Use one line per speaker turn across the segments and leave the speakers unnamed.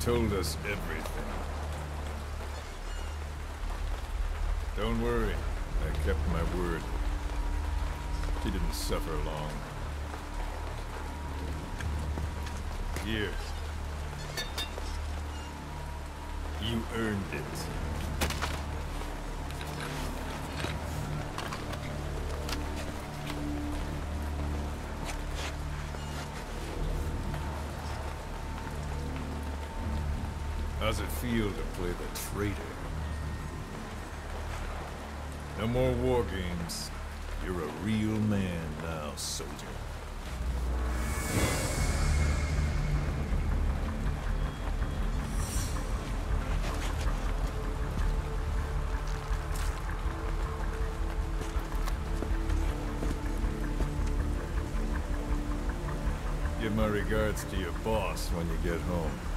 told us everything. Don't worry, I kept my word. She didn't suffer long. Here. You earned it. Feel to play the traitor? No more war games. You're a real man now, soldier. Give my regards to your boss when you get home.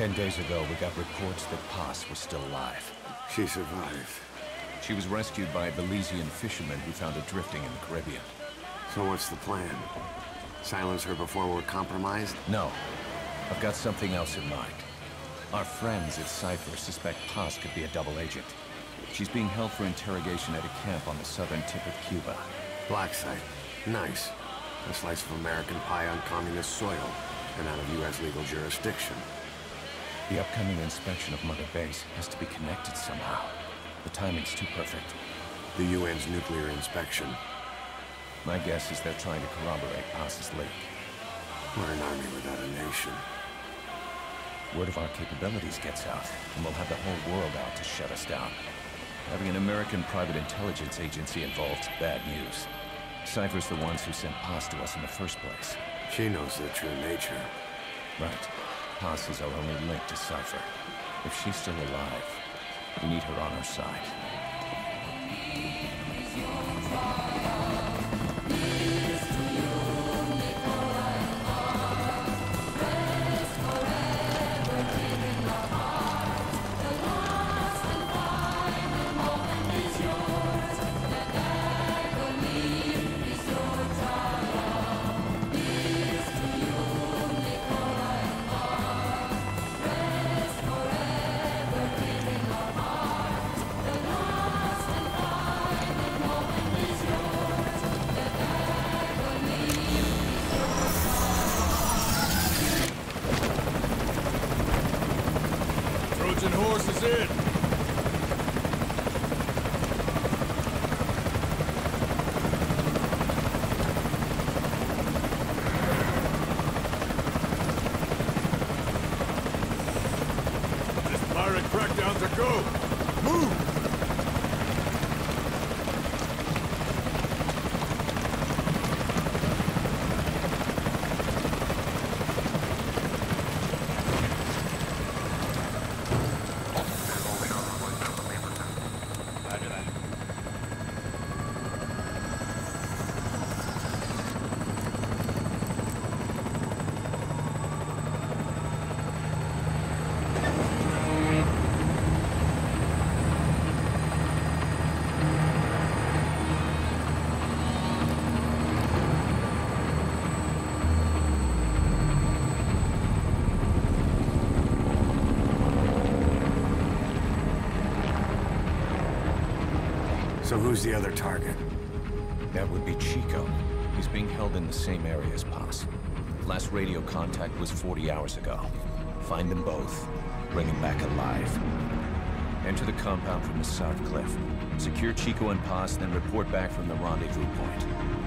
Ten days ago, we got reports that Paz was still alive.
She survived.
She was rescued by a Belizean fisherman who found her drifting in the Caribbean.
So what's the plan? Silence her before we're compromised?
No. I've got something else in mind. Our friends at Cypher suspect Paz could be a double agent. She's being held for interrogation at a camp on the southern tip of Cuba.
Black site. Nice. A slice of American pie on communist soil, and out of U.S. legal jurisdiction.
The upcoming inspection of Mother Base has to be connected somehow. The timing's too perfect.
The UN's nuclear inspection.
My guess is they're trying to corroborate Paz's leak.
We're an army without a nation.
Word of our capabilities gets out, and we'll have the whole world out to shut us down. Having an American private intelligence agency involved's bad news. Cypher's the ones who sent Paz to us in the first place.
She knows their true nature.
Right. Paz is only link to Cypher. If she's still alive, we need her on our side.
So who's the other target?
That would be Chico. He's being held in the same area as Paz. Last radio contact was 40 hours ago. Find them both. Bring them back alive. Enter the compound from the south cliff. Secure Chico and Paz, then report back from the rendezvous point.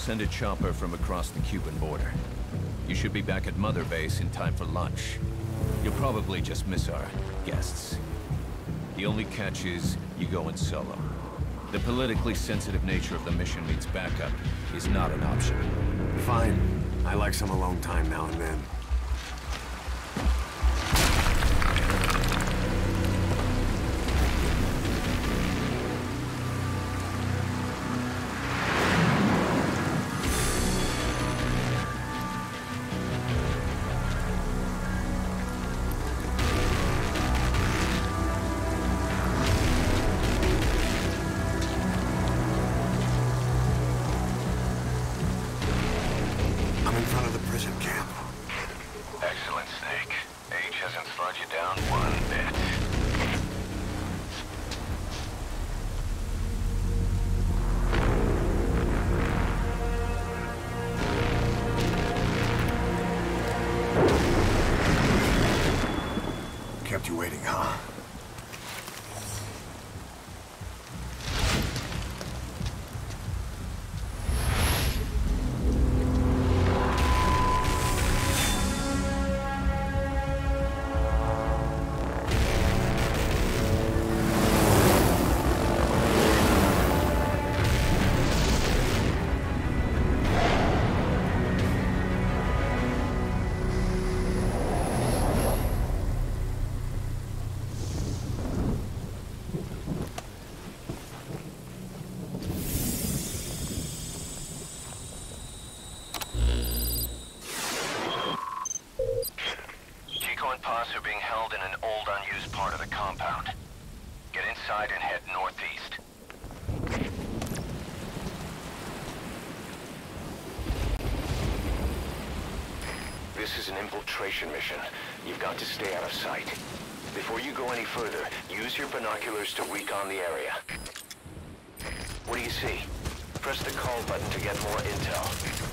Send a chopper from across the Cuban border. You should be back at Mother Base in time for lunch. You'll probably just miss our guests. The only catch is you go in solo. The politically sensitive nature of the mission means backup is not an option.
Fine. I like some alone time now and then.
Infiltration mission. You've got to stay out of sight. Before you go any further, use your binoculars to recon the area. What do you see? Press the call button to get more intel.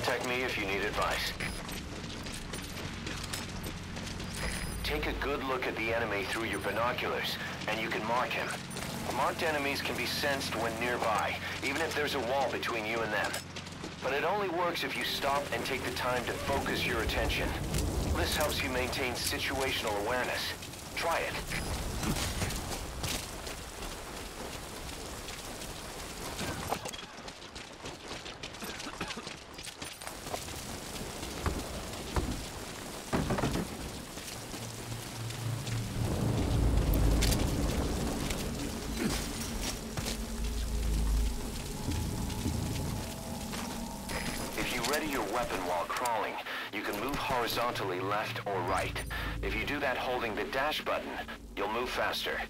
Contact me if you need advice. Take a good look at the enemy through your binoculars, and you can mark him. Marked enemies can be sensed when nearby, even if there's a wall between you and them.
But it only works if you stop and take the time to focus your attention. This helps you maintain situational awareness. Try it. your weapon while crawling, you can move horizontally left or right. If you do that holding the dash button, you'll move faster.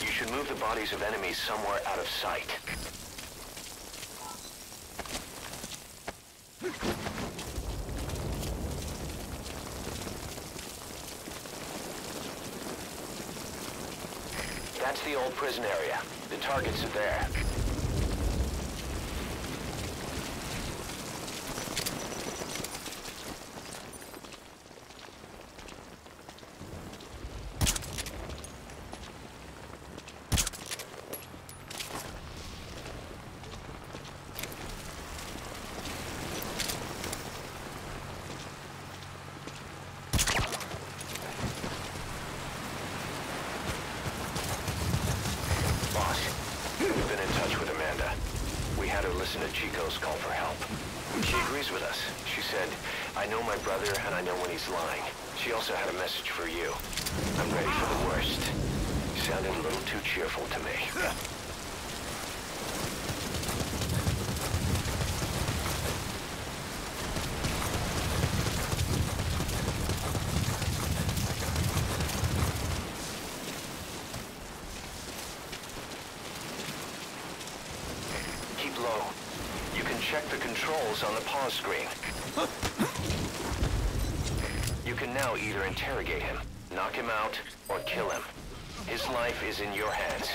You should move the bodies of enemies somewhere out of sight. That's the old prison area. The targets are there. on the pause screen. You can now either interrogate him, knock him out, or kill him. His life is in your hands.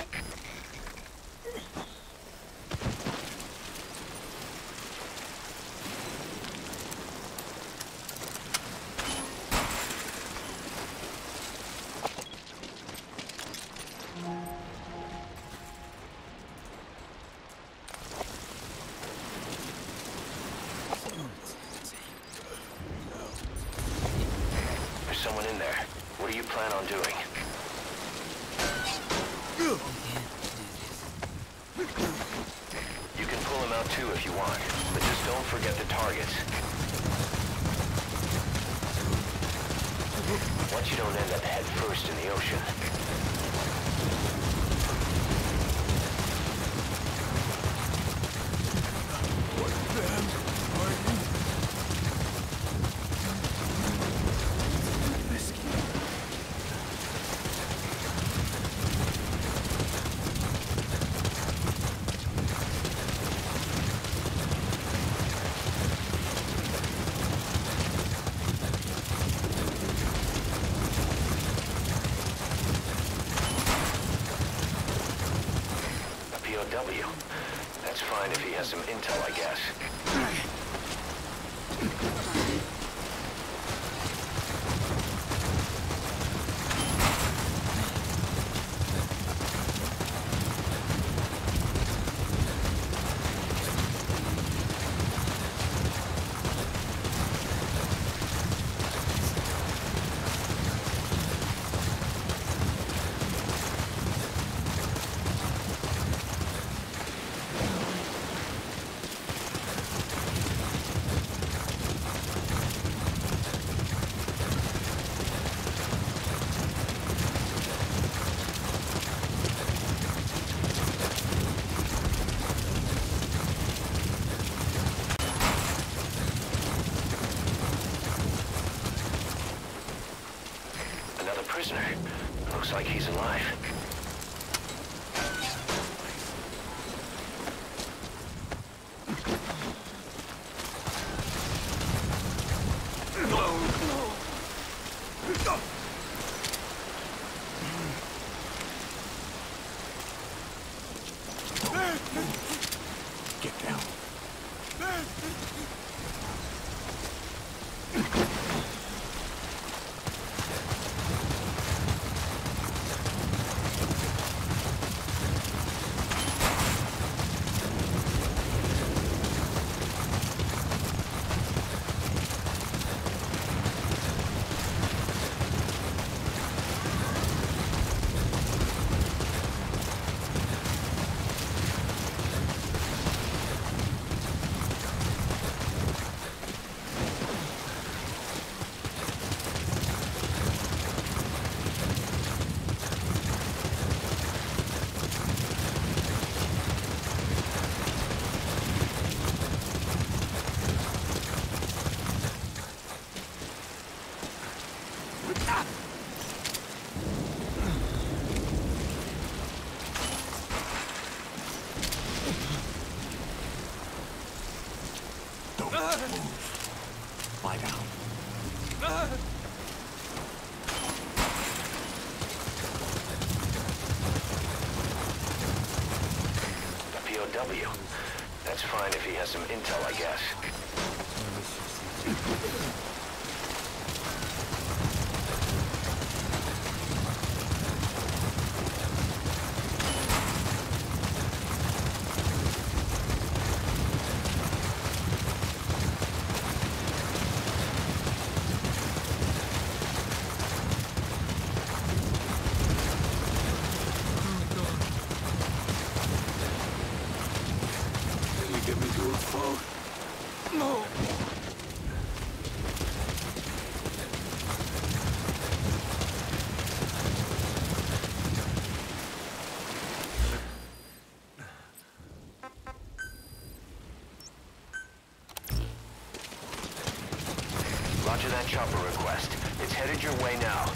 your way now.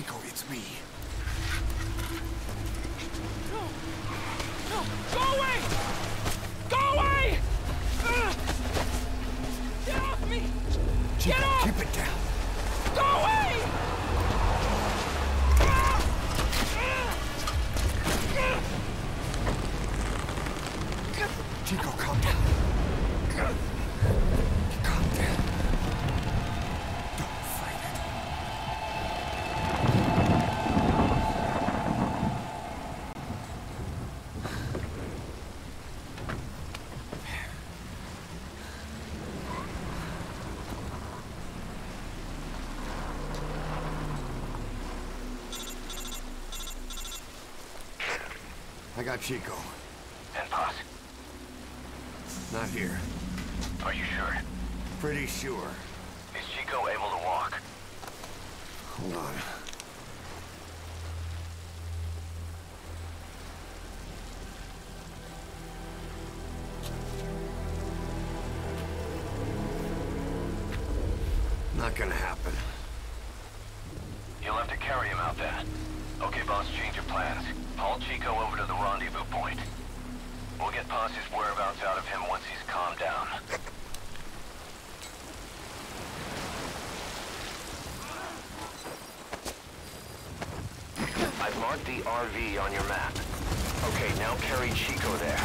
Chico, it's me.
No! No! Go!
got Chico.
And Paz?
Not here.
Are you sure?
Pretty sure.
RV on your map. Okay, now carry Chico there.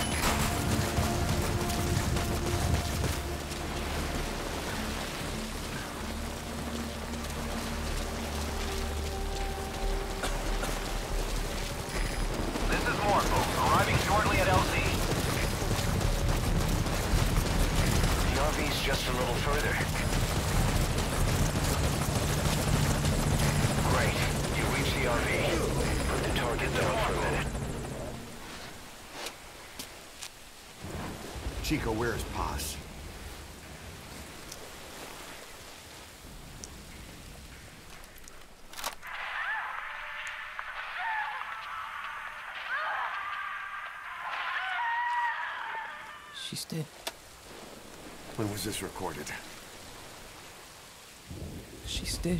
When was this recorded?
She's dead.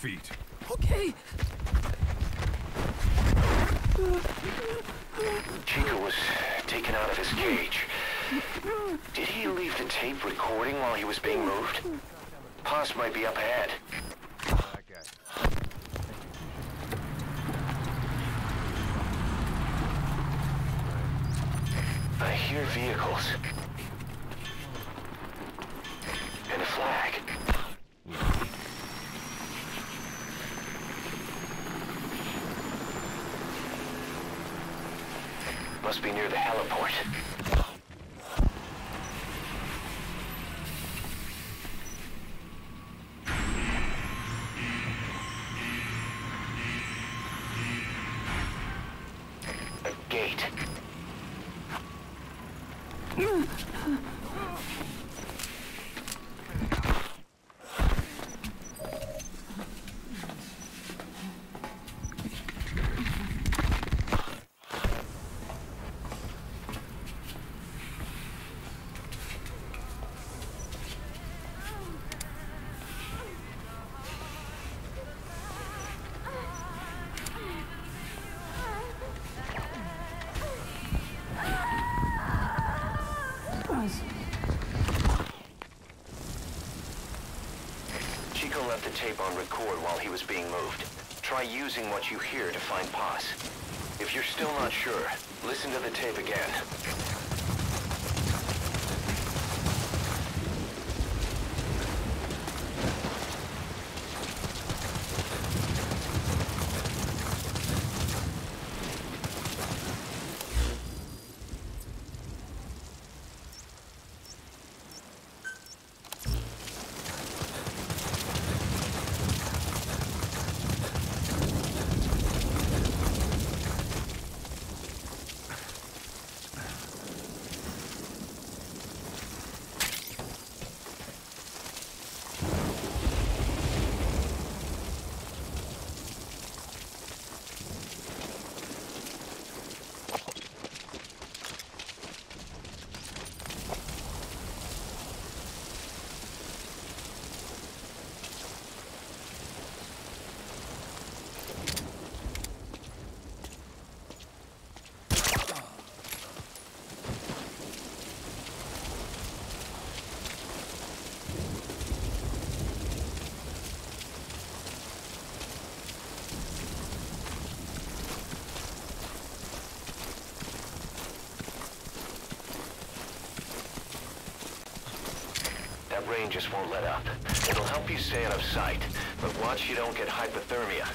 Feet.
Okay.
Chico was taken out of his cage. Did he leave the tape recording while he was being moved? Paz might be up ahead. I hear vehicles. The tape on record while he was being moved. Try using what you hear to find Paz. If you're still not sure, listen to the tape again. That rain just won't let up. It'll help you stay out of sight, but watch you don't get hypothermia.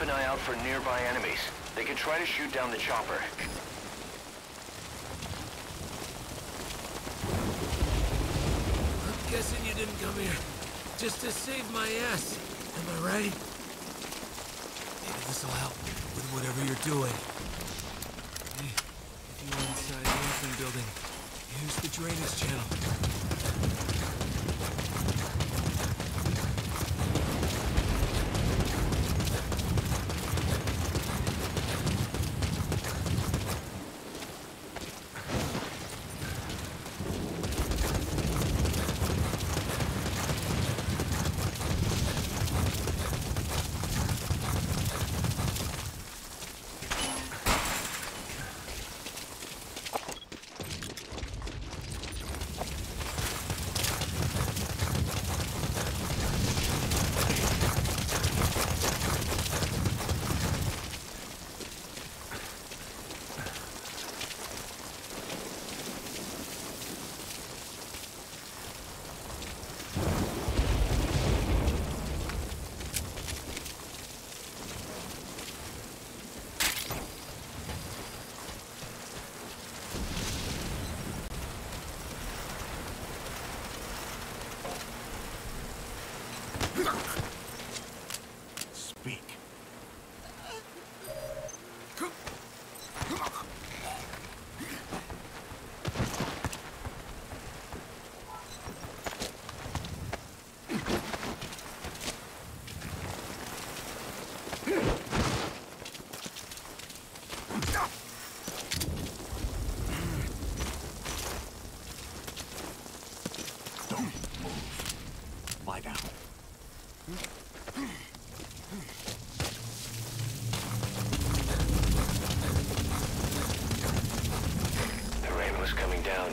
Keep an eye out for nearby enemies. They could try to shoot down the chopper.
I'm guessing you didn't come here just to save my ass. Am I right? Maybe this'll help with whatever you're doing.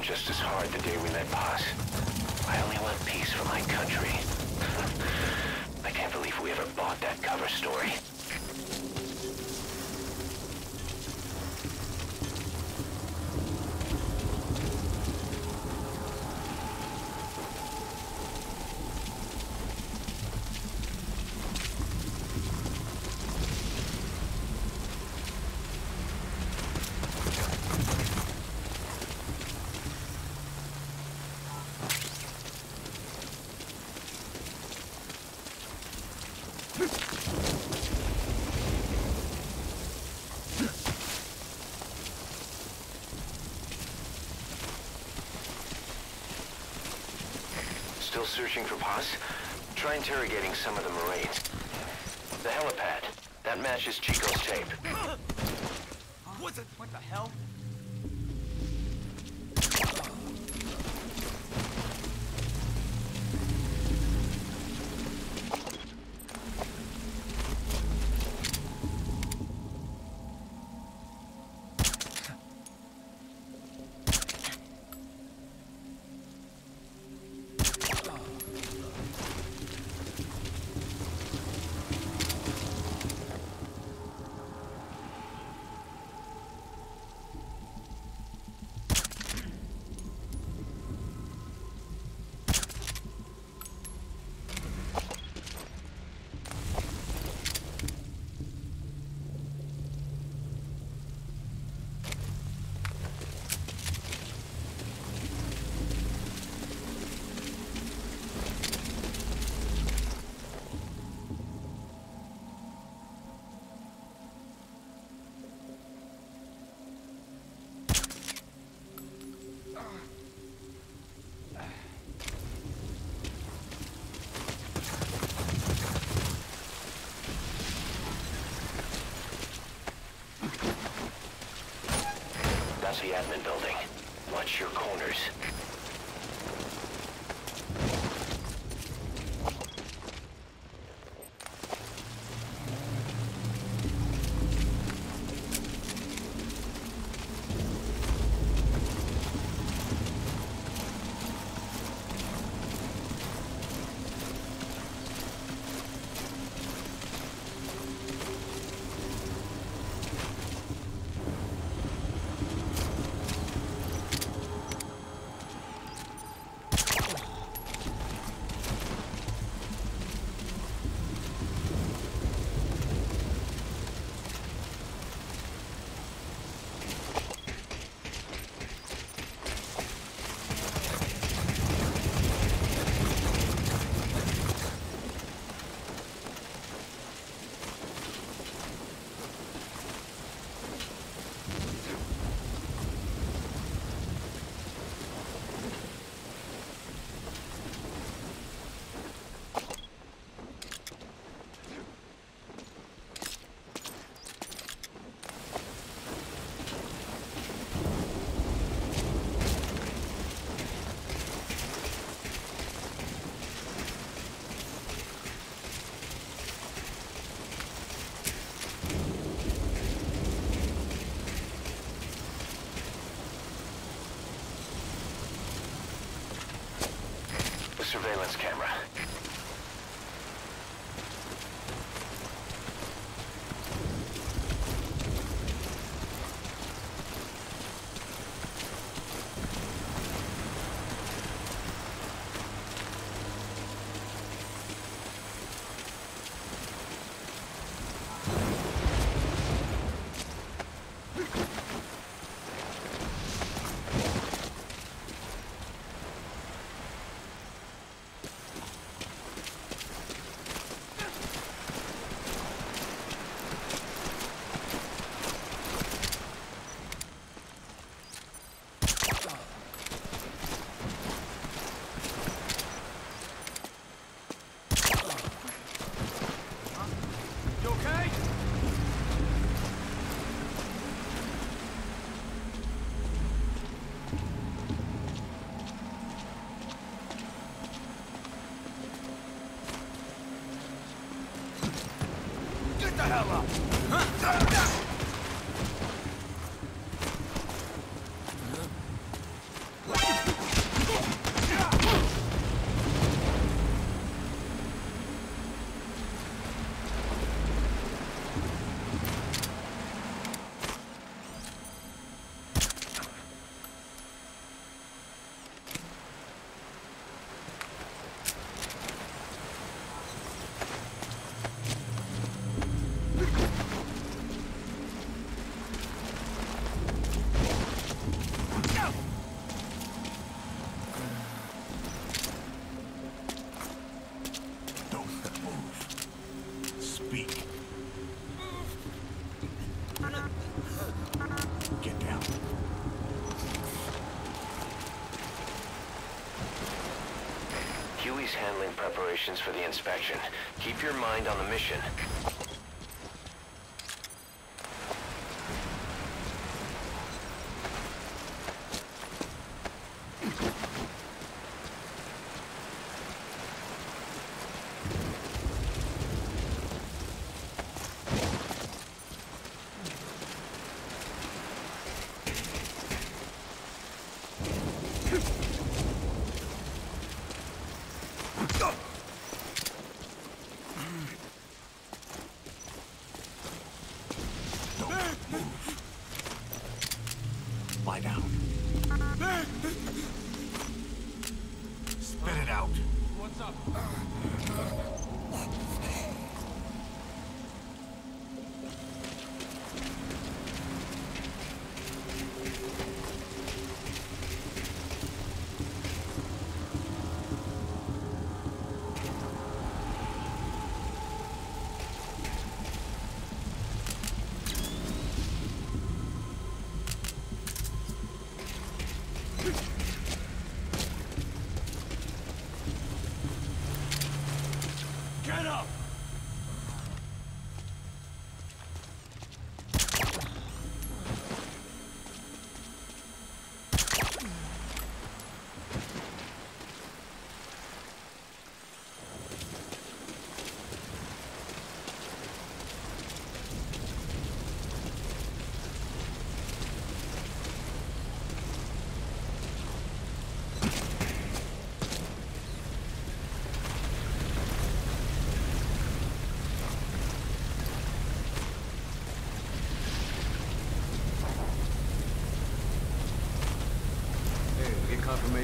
Just as hard the day we met Paz. I only want peace for my country. I can't believe we ever bought that cover story. Still searching for Paz? Try interrogating some of the Marines. The helipad. That matches Chico's tape. Admin building. surveillance camera. preparations for the inspection. Keep your mind on the mission.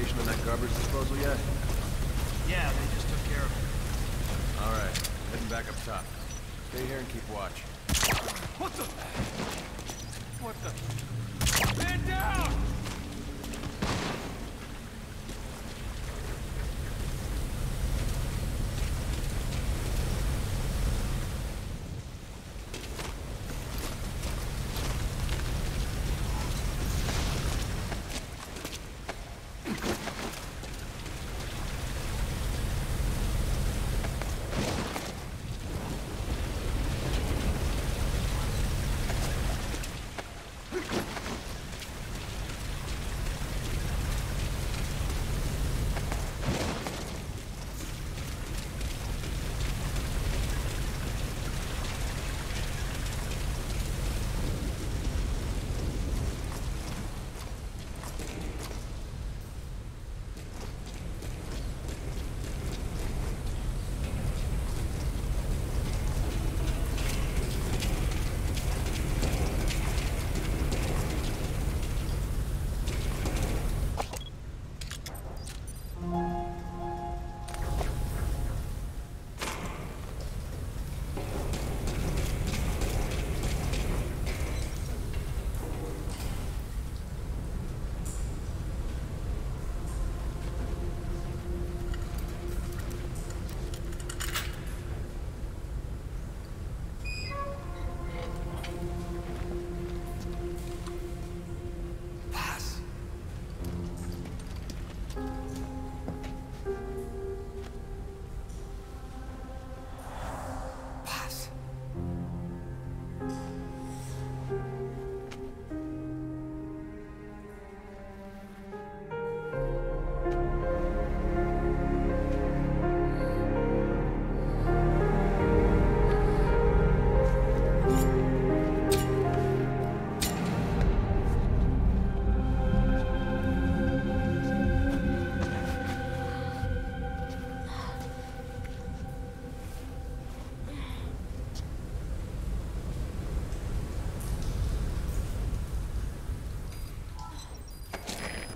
In that garbage disposal yet?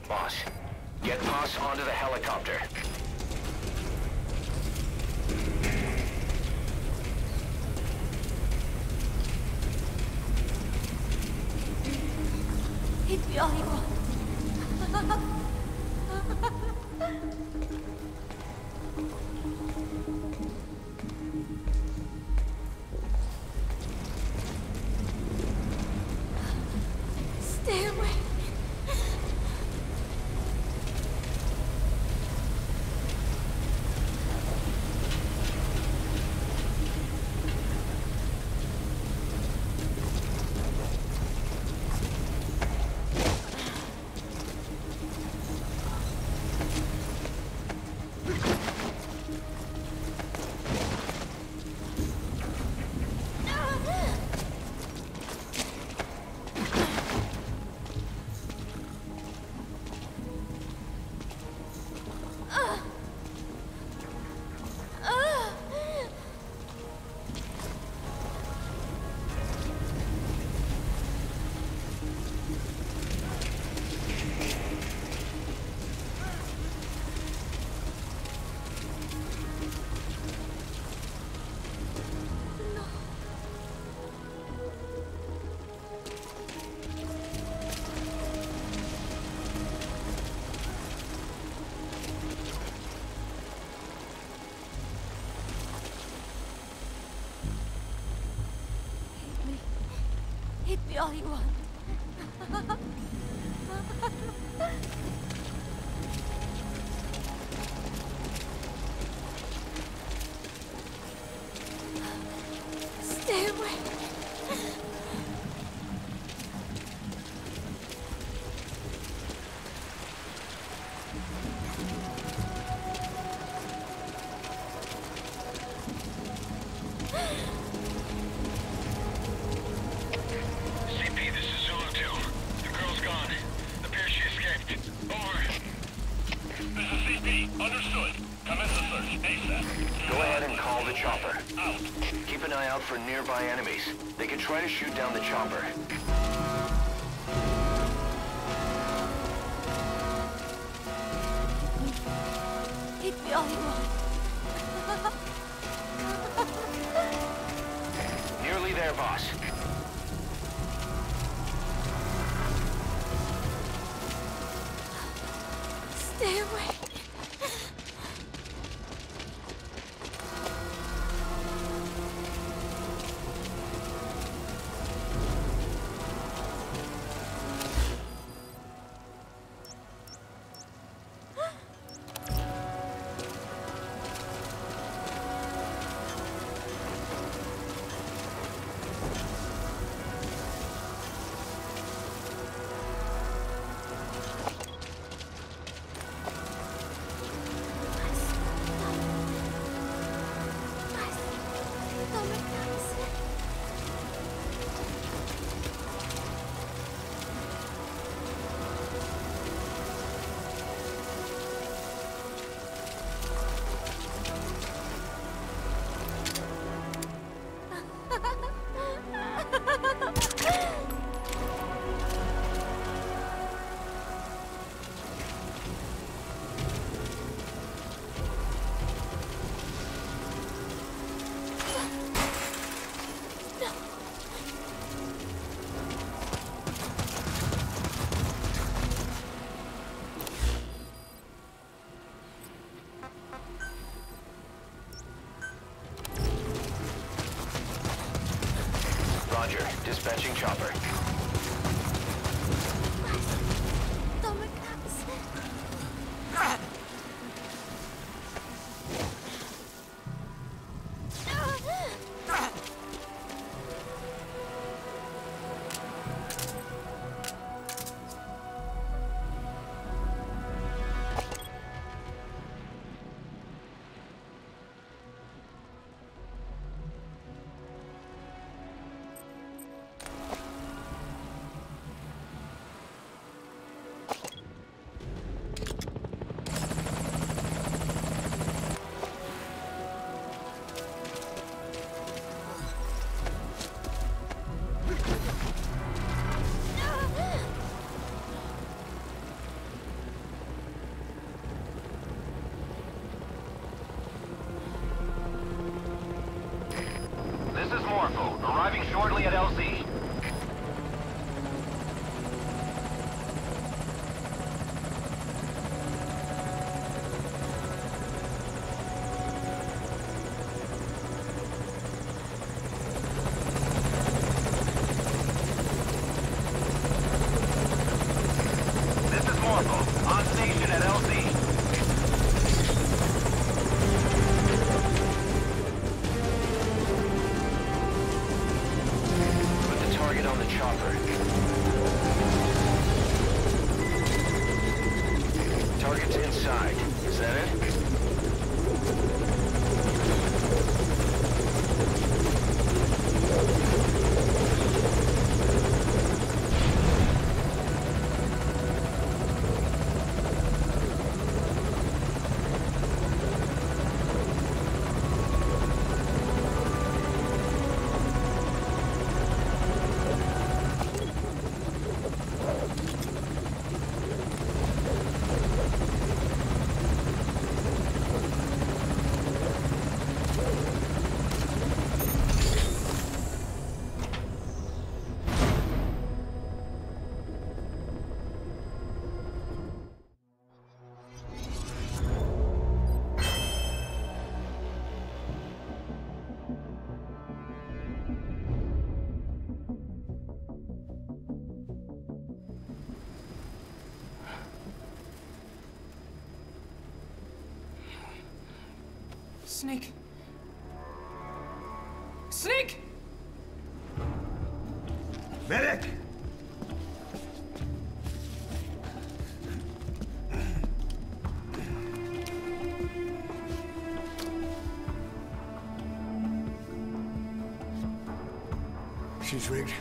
Boss,
get Boss onto the helicopter. 理我 try to shoot down the chopper. dispatching chopper.
Snake. Snake!
Medic! She's rigged.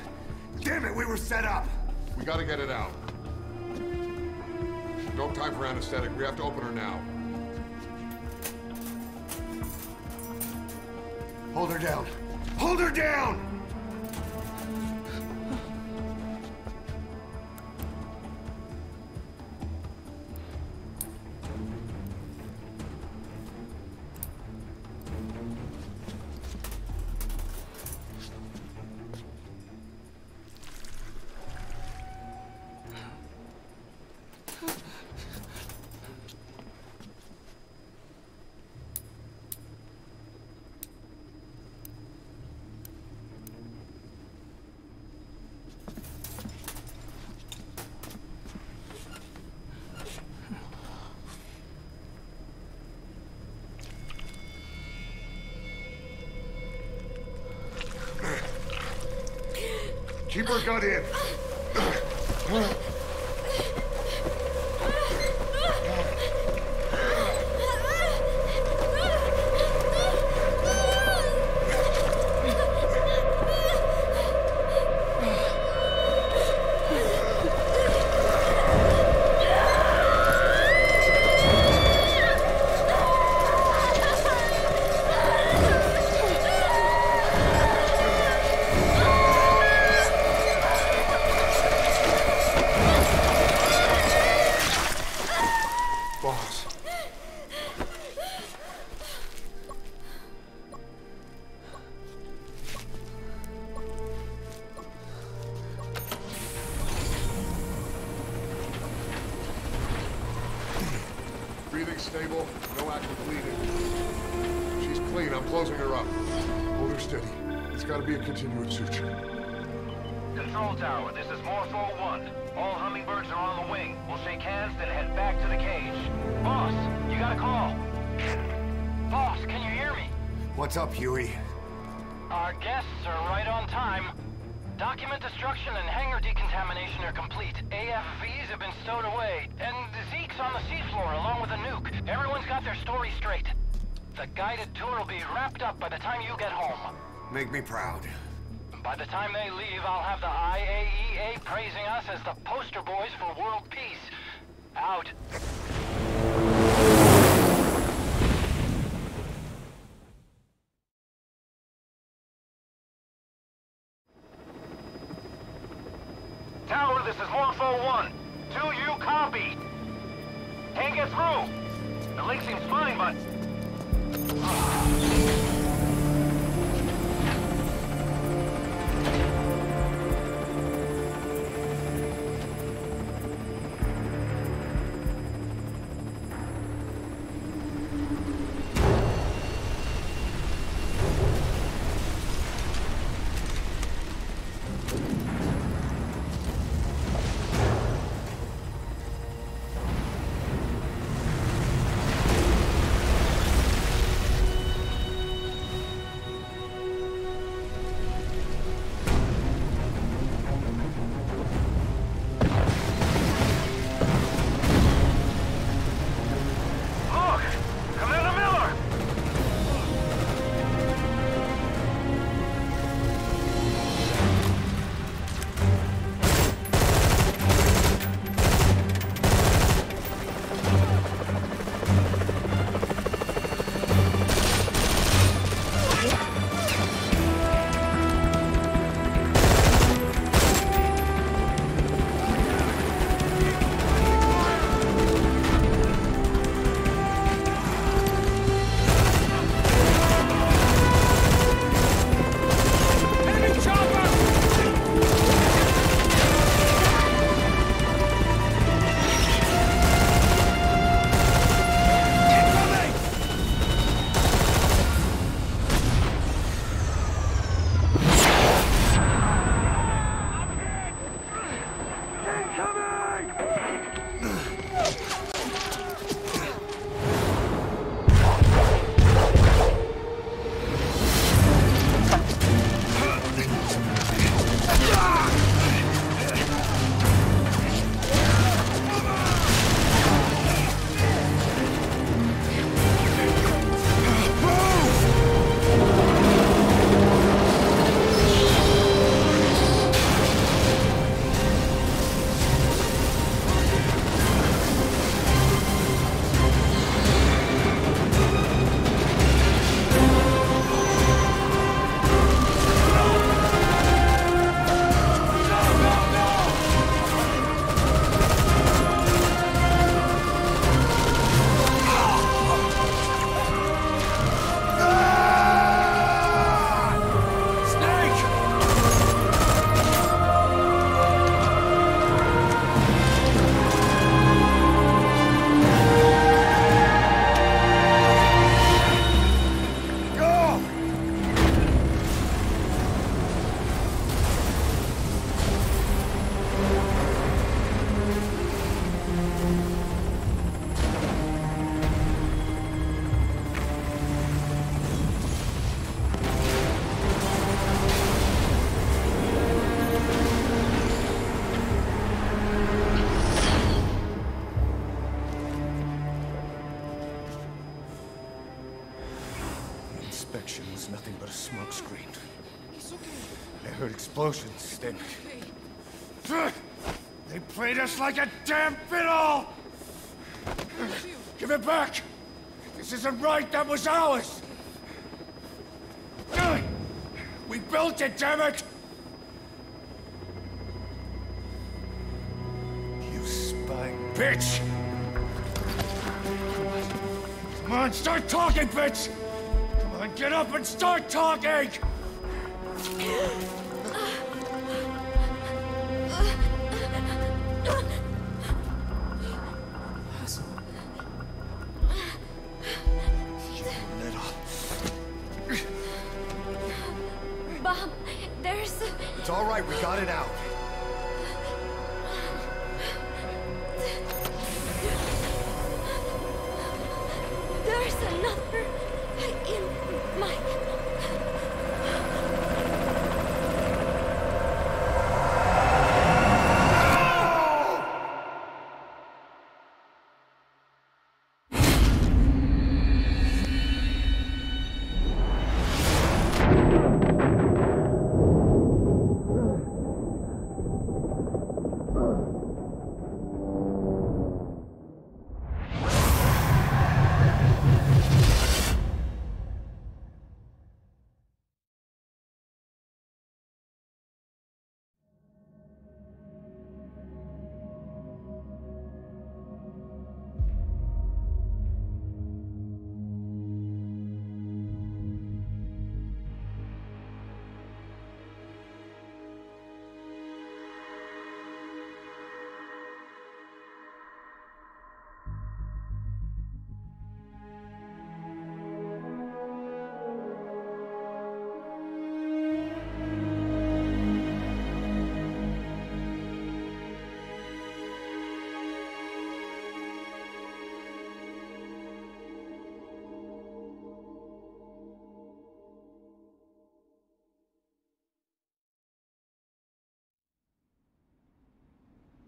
Damn it, we were set up!
We gotta get it out. No time for anesthetic. We have to open her now.
down.
Keep her gut in.
Played us like a damn fiddle! Give it back! This isn't right, that was ours! We built it, damn it! You spying bitch! Come on, start talking, bitch! Come on, get up and start talking!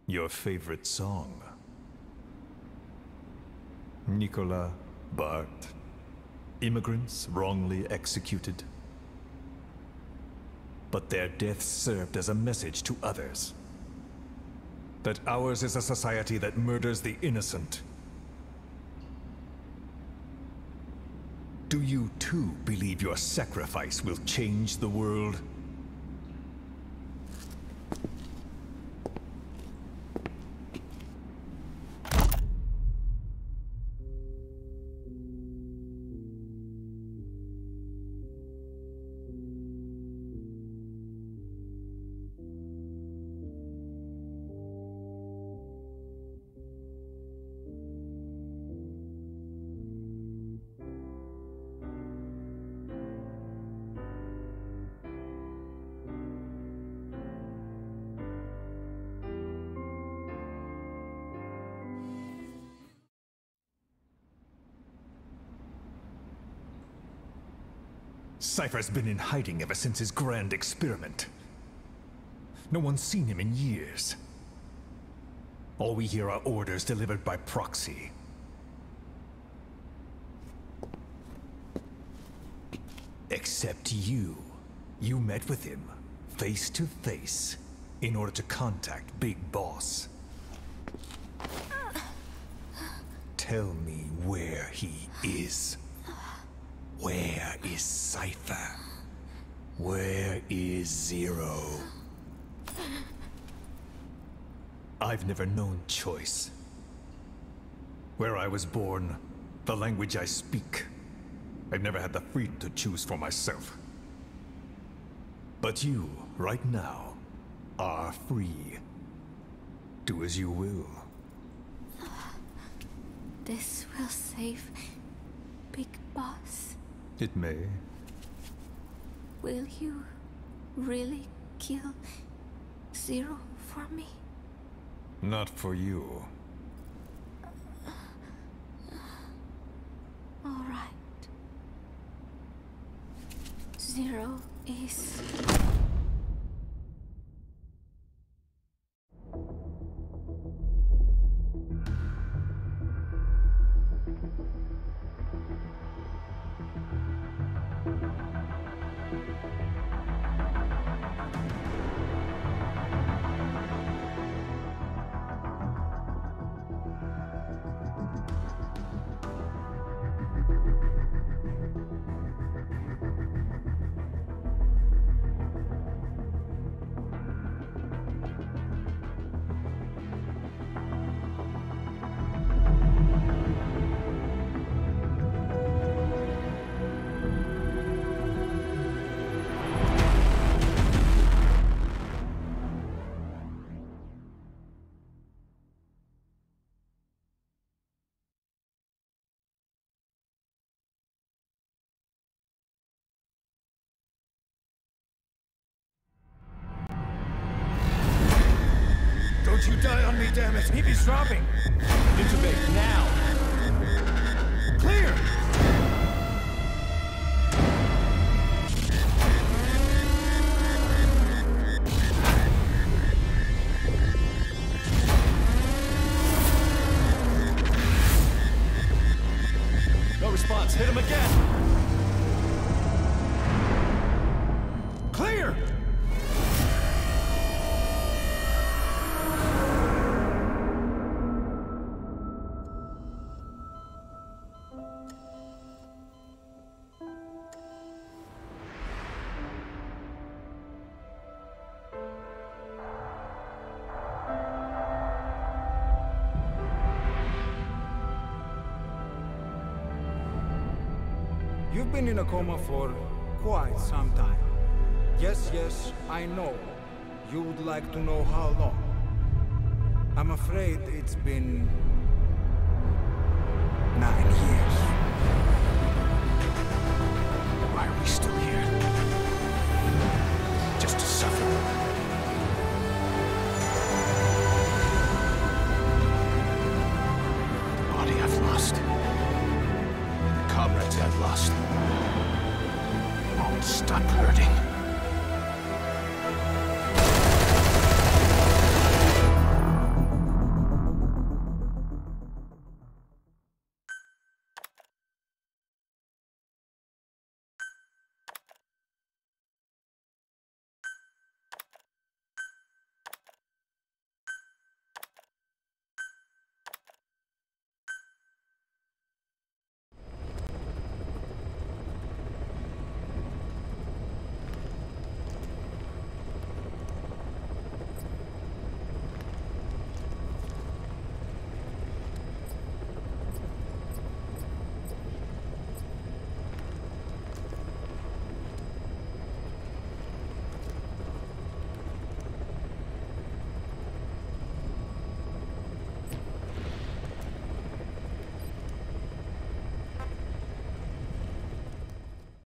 Your favorite song? Nicola, Bart, immigrants wrongly executed. But their deaths served as a message to others. That ours is a society that murders the innocent. Do you too believe your sacrifice will change the world? Cypher's been in hiding ever since his grand experiment. No one's seen him in years. All we hear are orders delivered by proxy. Except you. You met with him, face to face, in order to contact Big Boss. Tell me where he is. Where is Cypher? Where is Zero? I've never known choice. Where I was born, the language I speak, I've never had the freedom to choose for myself. But you, right now, are free. Do as you will.
This will save Big Boss.
It may.
Will you really kill Zero for me?
Not for you.
All right. Zero is...
you die on me, damn it!
He's dropping! Intubate, now! Clear! No response. Hit him again! Clear!
In a coma for quite some time. Yes, yes, I know. You would like to know how long. I'm afraid it's been... nine years.